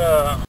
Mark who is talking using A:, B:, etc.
A: Uh.